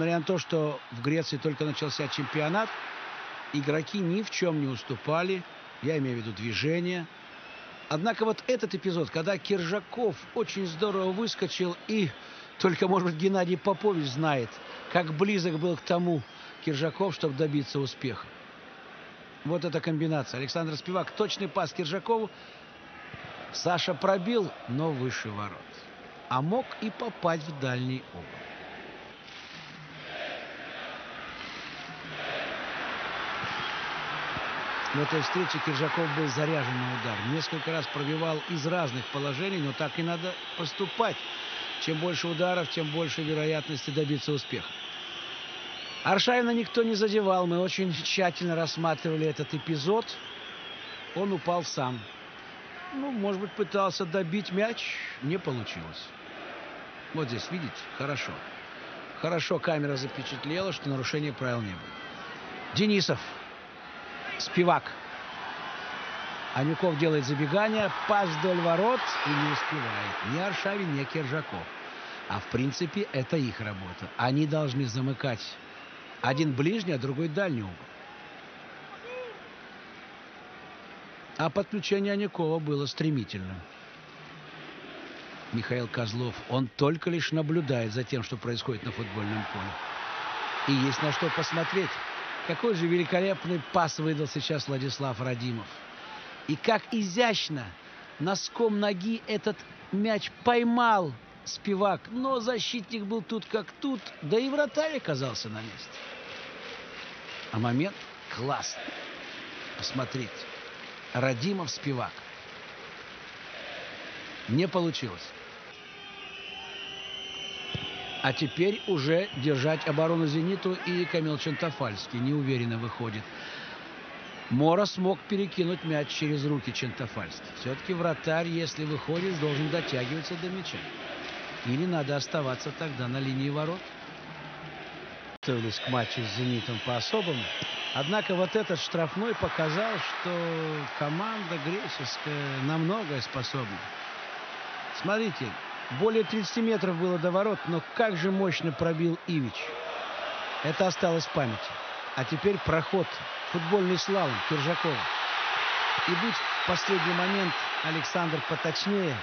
Несмотря на то, что в Греции только начался чемпионат, игроки ни в чем не уступали, я имею в виду движение. Однако вот этот эпизод, когда Киржаков очень здорово выскочил и только, может быть, Геннадий Попович знает, как близок был к тому Киржаков, чтобы добиться успеха. Вот эта комбинация. Александр Спивак, точный пас Киржакову. Саша пробил, но выше ворот. А мог и попасть в дальний угол. В этой встрече Киржаков был заряжен на удар. Несколько раз пробивал из разных положений, но так и надо поступать. Чем больше ударов, тем больше вероятности добиться успеха. Аршавина никто не задевал. Мы очень тщательно рассматривали этот эпизод. Он упал сам. Ну, может быть, пытался добить мяч. Не получилось. Вот здесь, видите? Хорошо. Хорошо камера запечатлела, что нарушения правил не было. Денисов. Спивак. Анюков делает забегание, пас вдоль ворот и не успевает. Ни Аршавин, ни Киржаков. А в принципе это их работа. Они должны замыкать один ближний, а другой дальний угол. А подключение Анюкова было стремительным. Михаил Козлов, он только лишь наблюдает за тем, что происходит на футбольном поле. И есть на что посмотреть. Какой же великолепный пас выдал сейчас Владислав Радимов. И как изящно носком ноги этот мяч поймал Спивак. Но защитник был тут как тут, да и вратарь оказался на месте. А момент классный. Посмотрите. Радимов Спивак. Не получилось. А теперь уже держать оборону «Зениту» и Камил Чентофальский неуверенно выходит. Мора смог перекинуть мяч через руки Чентофальский. Все-таки вратарь, если выходит, должен дотягиваться до мяча. Или надо оставаться тогда на линии ворот. Готовились к матчу с «Зенитом» по-особому. Однако вот этот штрафной показал, что команда греческая на многое способна. Смотрите, более 30 метров было до ворот, но как же мощно пробил Ивич. Это осталось в памяти. А теперь проход, футбольный слалом Киржакова. И будь в последний момент Александр поточнее,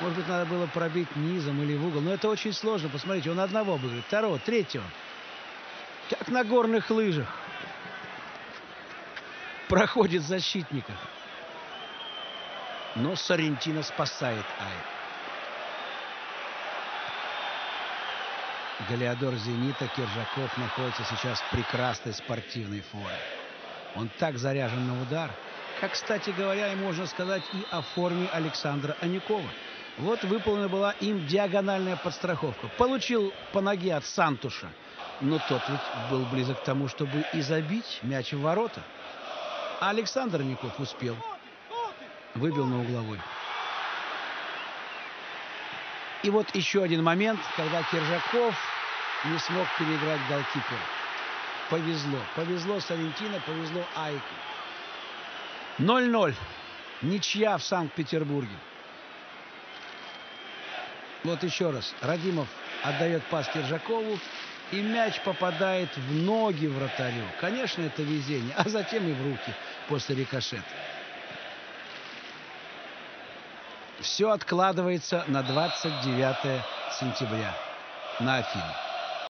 может быть, надо было пробить низом или в угол. Но это очень сложно. Посмотрите, он одного обыгрывает, второго, третьего. Как на горных лыжах. Проходит защитника. Но Сарентино спасает Ай. Галиадор «Зенита» Киржаков находится сейчас в прекрасной спортивной форме. Он так заряжен на удар, как, кстати говоря, и можно сказать и о форме Александра Аникова. Вот выполнена была им диагональная подстраховка. Получил по ноге от Сантуша, но тот ведь был близок к тому, чтобы и забить мяч в ворота. А Александр Аников успел. Выбил на угловой. И вот еще один момент, когда Киржаков не смог переиграть голкипера. Повезло. Повезло Савентина, повезло Айку. 0-0. Ничья в Санкт-Петербурге. Вот еще раз. Радимов отдает пас Киржакову. И мяч попадает в ноги вратарю. Конечно, это везение. А затем и в руки после рикошета. Все откладывается на 29 сентября на Афины.